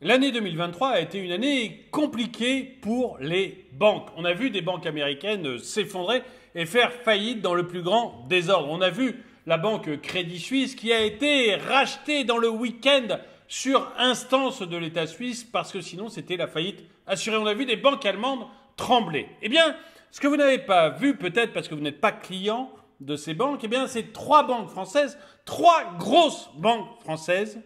L'année 2023 a été une année compliquée pour les banques. On a vu des banques américaines s'effondrer et faire faillite dans le plus grand désordre. On a vu la banque Crédit Suisse qui a été rachetée dans le week-end sur instance de l'État suisse parce que sinon c'était la faillite assurée. On a vu des banques allemandes trembler. Eh bien, ce que vous n'avez pas vu peut-être parce que vous n'êtes pas client de ces banques, eh bien, c'est trois banques françaises, trois grosses banques françaises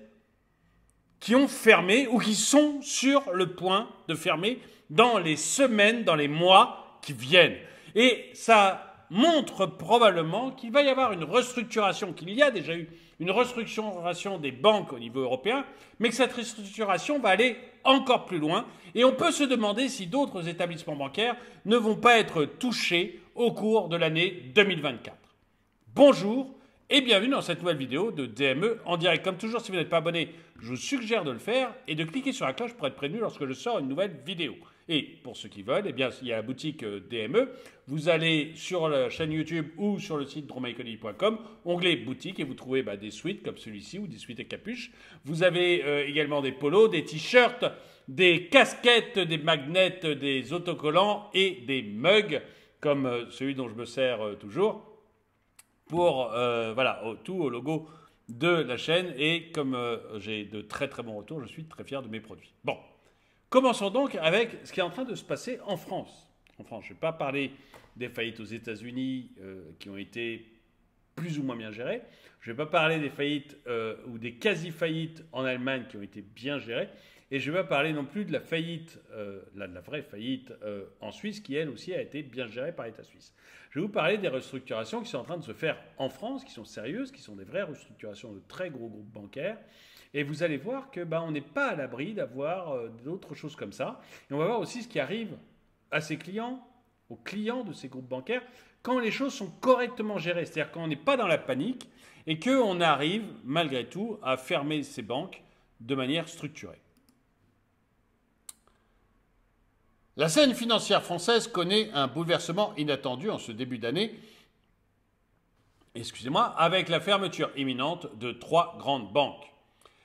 qui ont fermé ou qui sont sur le point de fermer dans les semaines, dans les mois qui viennent. Et ça montre probablement qu'il va y avoir une restructuration, qu'il y a déjà eu une restructuration des banques au niveau européen, mais que cette restructuration va aller encore plus loin. Et on peut se demander si d'autres établissements bancaires ne vont pas être touchés au cours de l'année 2024. Bonjour et bienvenue dans cette nouvelle vidéo de DME en direct. Comme toujours, si vous n'êtes pas abonné, je vous suggère de le faire et de cliquer sur la cloche pour être prévenu lorsque je sors une nouvelle vidéo. Et pour ceux qui veulent, eh bien, il y a la boutique euh, DME. Vous allez sur la chaîne YouTube ou sur le site dromaiconie.com, onglet boutique, et vous trouvez bah, des suites comme celui-ci ou des suites et capuches. Vous avez euh, également des polos, des t-shirts, des casquettes, des magnets, des autocollants et des mugs comme euh, celui dont je me sers toujours pour voilà tout au logo de la chaîne et comme j'ai de très très bons retours, je suis très fier de mes produits. Bon, Commençons donc avec ce qui est en train de se passer en France. En France, je ne vais pas parler des faillites aux États-Unis euh, qui ont été plus ou moins bien gérées. Je ne vais pas parler des faillites euh, ou des quasi-faillites en Allemagne qui ont été bien gérées. Et je ne vais pas parler non plus de la faillite, euh, la, la, vraie faillite en Suisse, qui elle aussi a été bien gérée par l'État suisse. Je vais vous parler des restructurations qui sont en train de se faire en France, qui sont sérieuses, qui sont des vraies restructurations de très gros groupes bancaires et vous allez voir que ben, on n'est pas à l'abri d'avoir euh, d'autres choses comme ça. Et on va voir aussi ce qui arrive à ses clients, aux clients de ces groupes bancaires, quand les choses sont correctement gérées. C'est-à-dire quand on n'est pas dans la panique et qu'on arrive malgré tout à fermer ces banques de manière structurée. La scène financière française connaît un bouleversement inattendu en ce début d'année, excusez-moi, avec la fermeture imminente de trois grandes banques.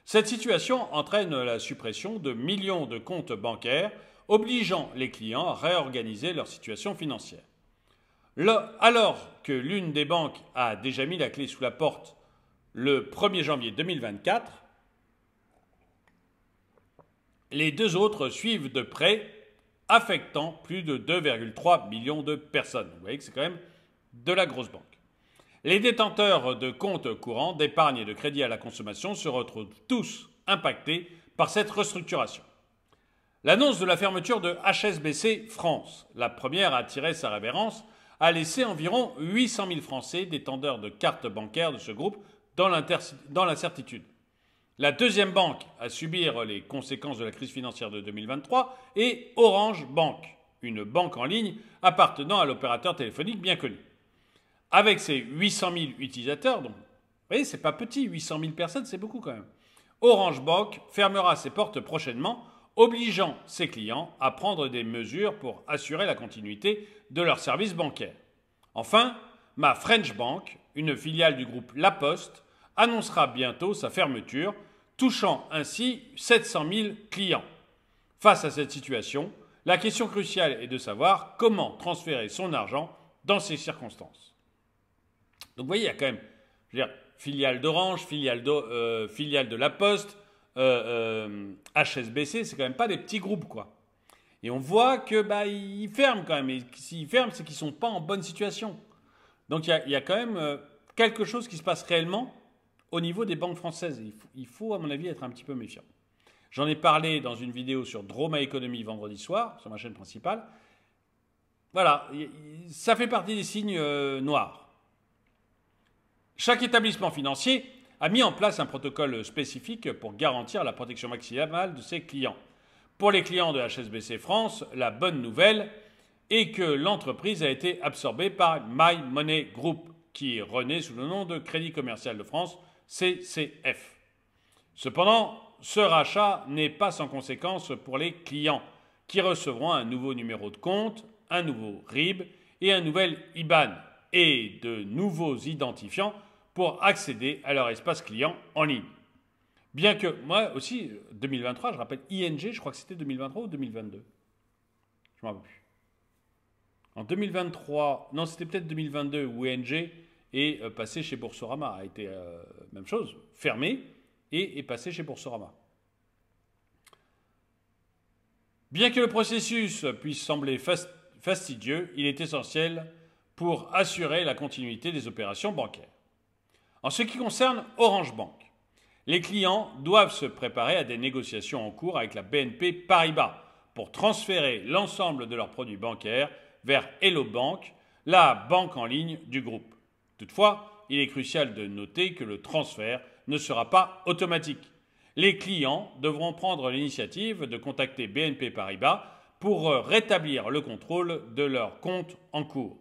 Cette situation entraîne la suppression de millions de comptes bancaires, obligeant les clients à réorganiser leur situation financière. alors que l'une des banques a déjà mis la clé sous la porte le 1er janvier 2024, les deux autres suivent de près, affectant plus de 2,3 millions de personnes. Vous voyez que c'est quand même de la grosse banque. Les détenteurs de comptes courants, d'épargne et de crédit à la consommation se retrouvent tous impactés par cette restructuration. L'annonce de la fermeture de HSBC France, la première à attirer sa révérence, a laissé environ 800 000 Français détenteurs de cartes bancaires de ce groupe dans l'incertitude. La deuxième banque à subir les conséquences de la crise financière de 2023 est Orange Bank, une banque en ligne appartenant à l'opérateur téléphonique bien connu. Avec ses 800 000 utilisateurs, donc, vous voyez, c'est pas petit, 800 000 personnes, c'est beaucoup quand même. Orange Bank fermera ses portes prochainement, obligeant ses clients à prendre des mesures pour assurer la continuité de leur service bancaire. Enfin, ma French Bank, une filiale du groupe La Poste, annoncera bientôt sa fermeture, touchant ainsi 700 000 clients. Face à cette situation, la question cruciale est de savoir comment transférer son argent dans ces circonstances. Donc vous voyez, il y a quand même, je veux dire, filiale d'Orange, filiale, de, euh, filiale de La Poste, HSBC, euh, euh, c'est quand même pas des petits groupes, quoi. Et on voit que bah, ils ferment quand même. Et s'ils ferment, c'est qu'ils sont pas en bonne situation. Donc il y y a, quand même quelque chose qui se passe réellement au niveau des banques françaises. Il faut, à mon avis, être un petit peu méfiant. J'en ai parlé dans une vidéo sur Droma Economy vendredi soir, sur ma chaîne principale. Voilà, ça fait partie des signes noirs. Chaque établissement financier a mis en place un protocole spécifique pour garantir la protection maximale de ses clients. Pour les clients de HSBC France, la bonne nouvelle est que l'entreprise a été absorbée par My Money Group, qui renaît sous le nom de Crédit Commercial de France, CCF. Cependant, ce rachat n'est pas sans conséquence pour les clients, qui recevront un nouveau numéro de compte, un nouveau RIB et un nouvel IBAN, et de nouveaux identifiants pour accéder à leur espace client en ligne. Bien que, moi aussi, 2023, je rappelle, ING, je crois que c'était 2023 ou 2022. Je ne me rappelle plus. En 2023, non, c'était peut-être 2022 où ING est euh, passé chez Boursorama, a été euh, même chose, fermé et est passé chez Boursorama. Bien que le processus puisse sembler fastidieux, il est essentiel pour assurer la continuité des opérations bancaires. En ce qui concerne Orange Bank, les clients doivent se préparer à des négociations en cours avec la BNP Paribas pour transférer l'ensemble de leurs produits bancaires vers Hello Bank, la banque en ligne du groupe. Toutefois, il est crucial de noter que le transfert ne sera pas automatique. Les clients devront prendre l'initiative de contacter BNP Paribas pour rétablir le contrôle de leur compte en cours.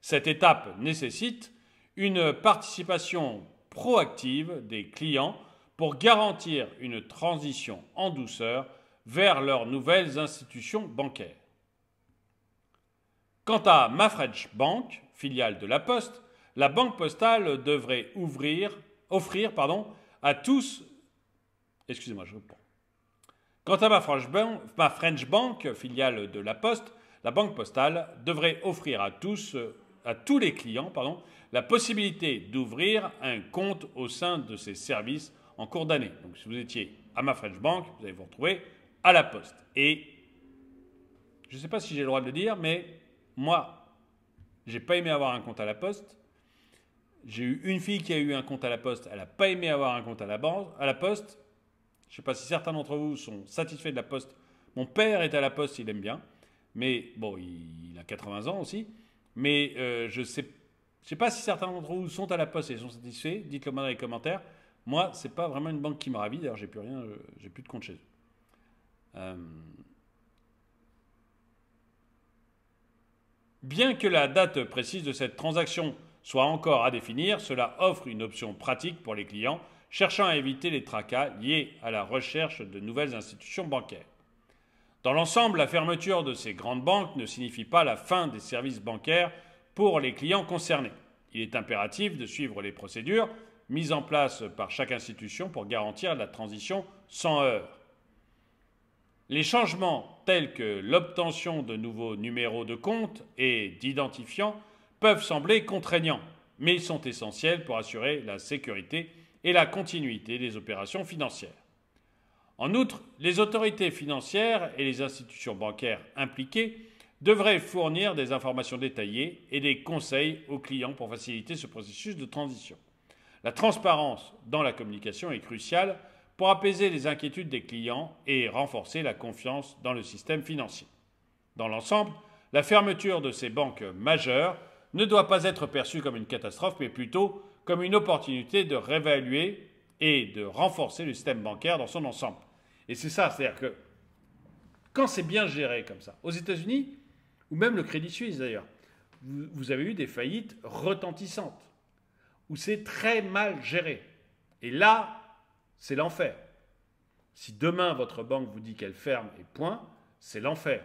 Cette étape nécessite une participation proactive des clients pour garantir une transition en douceur vers leurs nouvelles institutions bancaires. Quant à Mafresh Bank, filiale de la Poste, la banque postale devrait ouvrir, offrir pardon, à tous. Excusez-moi, je reprends. Quant à ma French Bank, filiale de la Poste, la banque postale devrait offrir à tous, à tous les clients, pardon, la possibilité d'ouvrir un compte au sein de ses services en cours d'année. Donc si vous étiez à ma French Bank, vous allez vous retrouver à la Poste. Et je ne sais pas si j'ai le droit de le dire, mais moi, j'ai pas aimé avoir un compte à la Poste. J'ai eu une fille qui a eu un compte à la Poste, elle n'a pas aimé avoir un compte à la, banque, à la Poste. Je ne sais pas si certains d'entre vous sont satisfaits de la Poste. Mon père est à la Poste, il aime bien. Mais bon, il, a 80 ans aussi. Mais euh, je ne sais, pas si certains d'entre vous sont à la Poste et sont satisfaits. Dites-le moi dans les commentaires. Moi, c'est pas vraiment une banque qui me ravit. D'ailleurs, j'ai plus rien, j'ai plus de compte chez eux. Euh, bien que la date précise de cette transaction soit encore à définir, cela offre une option pratique pour les clients cherchant à éviter les tracas liés à la recherche de nouvelles institutions bancaires. Dans l'ensemble, la fermeture de ces grandes banques ne signifie pas la fin des services bancaires pour les clients concernés. Il est impératif de suivre les procédures mise en place par chaque institution pour garantir la transition sans heurts. Les changements tels que l'obtention de nouveaux numéros de compte et d'identifiants peuvent sembler contraignants, mais ils sont essentiels pour assurer la sécurité et la continuité des opérations financières. En outre, les autorités financières et les institutions bancaires impliquées devraient fournir des informations détaillées et des conseils aux clients pour faciliter ce processus de transition. La transparence dans la communication est cruciale pour apaiser les inquiétudes des clients et renforcer la confiance dans le système financier. Dans l'ensemble, la fermeture de ces banques majeures ne doit pas être perçue comme une catastrophe, mais plutôt comme une opportunité de réévaluer et de renforcer le système bancaire dans son ensemble. Et c'est ça, c'est-à-dire que quand c'est bien géré comme ça, aux États-Unis, ou même le Crédit Suisse d'ailleurs, vous avez eu des faillites retentissantes où c'est très mal géré. Et là, c'est l'enfer. Si demain votre banque vous dit qu'elle ferme et point, c'est l'enfer.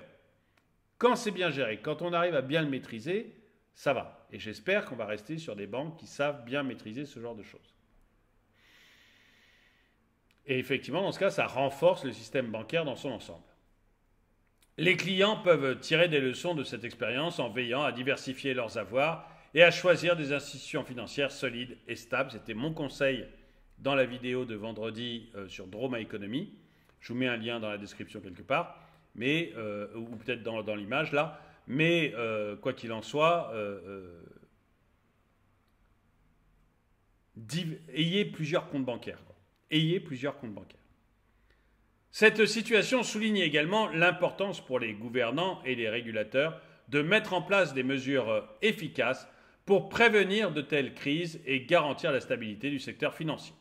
Quand c'est bien géré, quand on arrive à bien le maîtriser, ça va. Et j'espère qu'on va rester sur des banques qui savent bien maîtriser ce genre de choses. Et effectivement, dans ce cas, ça renforce le système bancaire dans son ensemble. Les clients peuvent tirer des leçons de cette expérience en veillant à diversifier leurs avoirs et à choisir des institutions financières solides et stables. C'était mon conseil dans la vidéo de vendredi euh, sur Droma Economy. Je vous mets un lien dans la description quelque part, mais, euh, ou peut-être dans, l'image là. Mais euh, quoi qu'il en soit, ayez plusieurs comptes bancaires. Ayez plusieurs comptes bancaires. Cette situation souligne également l'importance pour les gouvernants et les régulateurs de mettre en place des mesures efficaces pour prévenir de telles crises et garantir la stabilité du secteur financier.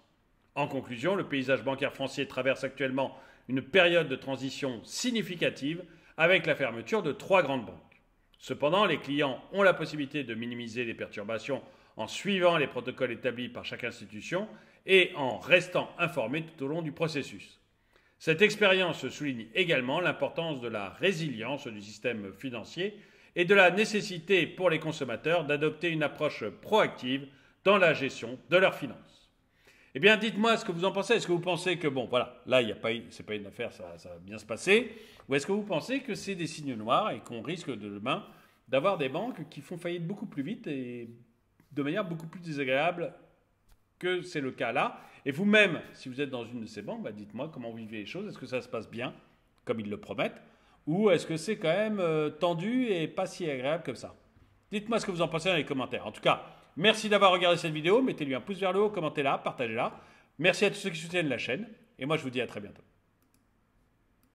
En conclusion, le paysage bancaire français traverse actuellement une période de transition significative avec la fermeture de trois grandes banques. Cependant, les clients ont la possibilité de minimiser les perturbations en suivant les protocoles établis par chaque institution et en restant informés tout au long du processus. Cette expérience souligne également l'importance de la résilience du système financier et de la nécessité pour les consommateurs d'adopter une approche proactive dans la gestion de leurs finances. Eh bien, dites-moi ce que vous en pensez. Est-ce que vous pensez que, bon, voilà, là, il y a pas, une affaire, ça, ça va bien se passer Ou est-ce que vous pensez que c'est des signes noirs et qu'on risque de demain d'avoir des banques qui font faillite beaucoup plus vite et de manière beaucoup plus désagréable que c'est le cas là? Et vous-même, si vous êtes dans une de ces banques, bah, dites-moi comment vous vivez les choses. Est-ce que ça se passe bien, comme ils le promettent? Ou est-ce que c'est quand même euh, tendu et pas si agréable comme ça? Dites-moi ce que vous en pensez dans les commentaires. En tout cas, merci d'avoir regardé cette vidéo. Mettez-lui un pouce vers le haut, commentez-la, partagez-la. Merci à tous ceux qui soutiennent la chaîne. Et moi, je vous dis à très bientôt.